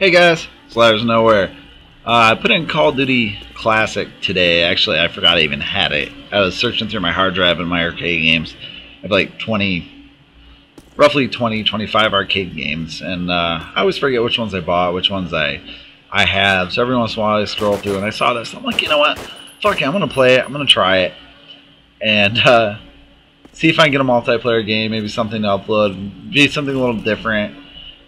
Hey guys, Ladders to Nowhere. Uh, I put in Call of Duty Classic today. Actually, I forgot I even had it. I was searching through my hard drive and my arcade games. I have like 20, roughly 20, 25 arcade games, and uh, I always forget which ones I bought, which ones I I have. So every once in a while I scroll through and I saw this. I'm like, you know what? Fuck it, I'm gonna play it. I'm gonna try it, and uh, see if I can get a multiplayer game. Maybe something to upload. Be something a little different.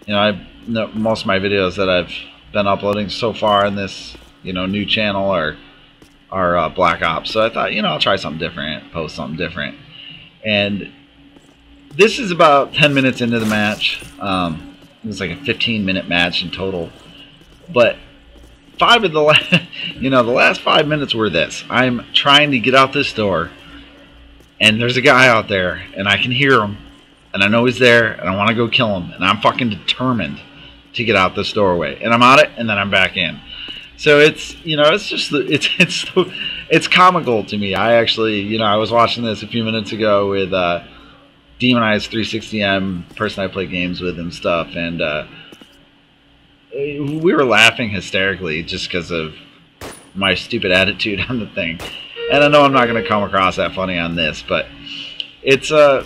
You know, I most of my videos that I've been uploading so far in this you know new channel are are uh, Black Ops. So I thought you know I'll try something different, post something different, and this is about 10 minutes into the match. Um, it was like a 15 minute match in total, but five of the last, you know the last five minutes were this. I'm trying to get out this door, and there's a guy out there, and I can hear him, and I know he's there, and I want to go kill him, and I'm fucking determined to get out this doorway, and I'm on it, and then I'm back in. So it's you know it's just it's it's it's comical to me. I actually you know I was watching this a few minutes ago with uh, Demonized 360M, person I play games with and stuff, and uh, we were laughing hysterically just because of my stupid attitude on the thing. And I know I'm not going to come across that funny on this, but it's uh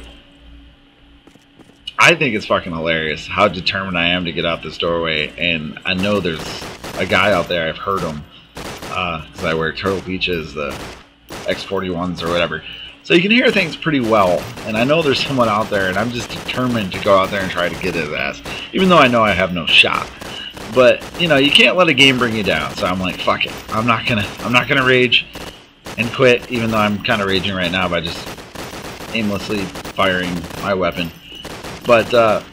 I think it's fucking hilarious how determined I am to get out this doorway, and I know there's a guy out there. I've heard him because uh, I wear Turtle Beaches, the X41s or whatever. So you can hear things pretty well, and I know there's someone out there, and I'm just determined to go out there and try to get his ass, even though I know I have no shot. But you know, you can't let a game bring you down. So I'm like, fuck it. I'm not gonna, I'm not gonna rage and quit, even though I'm kind of raging right now by just aimlessly firing my weapon. But uh,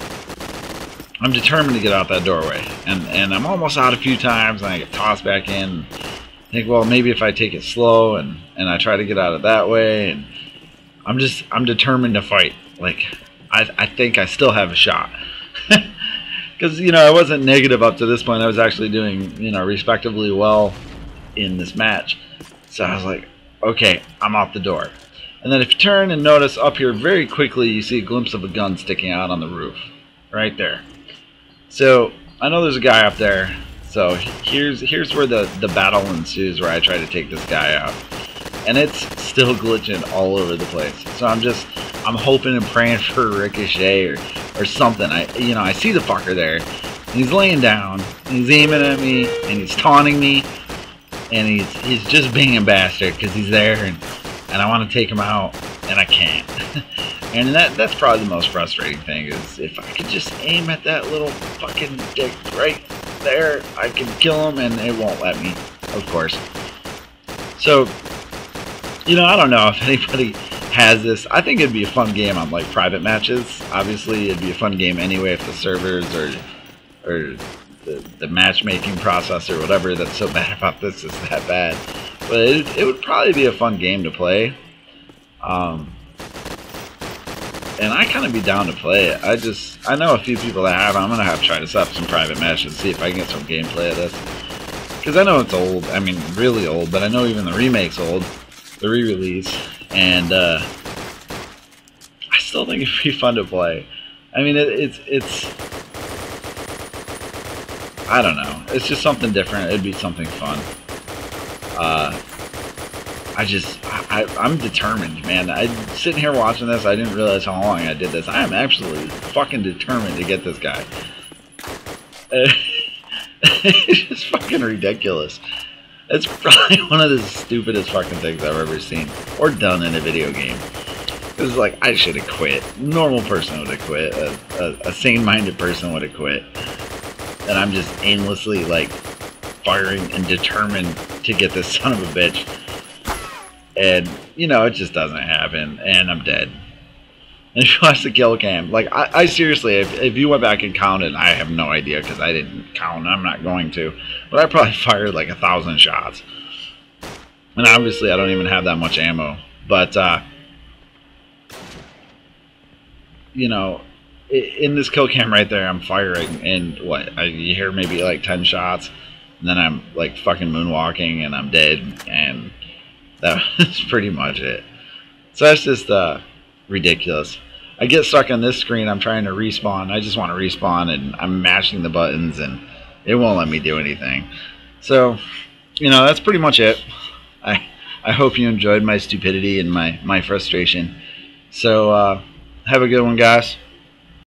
I'm determined to get out that doorway. And, and I'm almost out a few times, and I get tossed back in. I think, well, maybe if I take it slow and, and I try to get out of that way. And I'm just, I'm determined to fight. Like, I, I think I still have a shot. Because, you know, I wasn't negative up to this point. I was actually doing, you know, respectively well in this match. So I was like, okay, I'm out the door. And then if you turn and notice up here very quickly, you see a glimpse of a gun sticking out on the roof. Right there. So, I know there's a guy up there. So, here's here's where the, the battle ensues, where I try to take this guy out. And it's still glitching all over the place. So I'm just, I'm hoping and praying for a ricochet or, or something. I, you know, I see the fucker there. he's laying down. he's aiming at me. And he's taunting me. And he's, he's just being a bastard because he's there. And and I want to take him out, and I can't. and that that's probably the most frustrating thing is if I could just aim at that little fucking dick right there, I can kill him, and it won't let me, of course. So, you know, I don't know if anybody has this. I think it'd be a fun game on like private matches. Obviously, it'd be a fun game anyway if the servers or or the, the matchmaking process or whatever that's so bad about this is that bad. But it, it would probably be a fun game to play. Um, and I kind of be down to play it. I just, I know a few people that have. I'm going to have to try to set up some private matches and see if I can get some gameplay of this. Because I know it's old. I mean, really old. But I know even the remake's old. The re-release. And, uh, I still think it'd be fun to play. I mean, it, it's, it's, I don't know. It's just something different. It'd be something fun. Uh, I just, I, I'm determined, man. I sitting here watching this, I didn't realize how long I did this. I am absolutely fucking determined to get this guy. it's just fucking ridiculous. It's probably one of the stupidest fucking things I've ever seen or done in a video game. It's like, I should have quit. Normal person would have quit. A, a, a sane-minded person would have quit. And I'm just aimlessly, like, firing and determined to get this son of a bitch. And, you know, it just doesn't happen. And I'm dead. And if you the kill cam, like, I, I seriously, if, if you went back and counted, I have no idea because I didn't count. I'm not going to. But I probably fired like a thousand shots. And obviously, I don't even have that much ammo. But, uh, you know, in this kill cam right there, I'm firing, and what? I, you hear maybe like 10 shots and then I'm like fucking moonwalking and I'm dead and that's pretty much it. So that's just uh, ridiculous. I get stuck on this screen. I'm trying to respawn. I just want to respawn and I'm mashing the buttons and it won't let me do anything. So, you know, that's pretty much it. I I hope you enjoyed my stupidity and my my frustration. So, uh, have a good one, guys.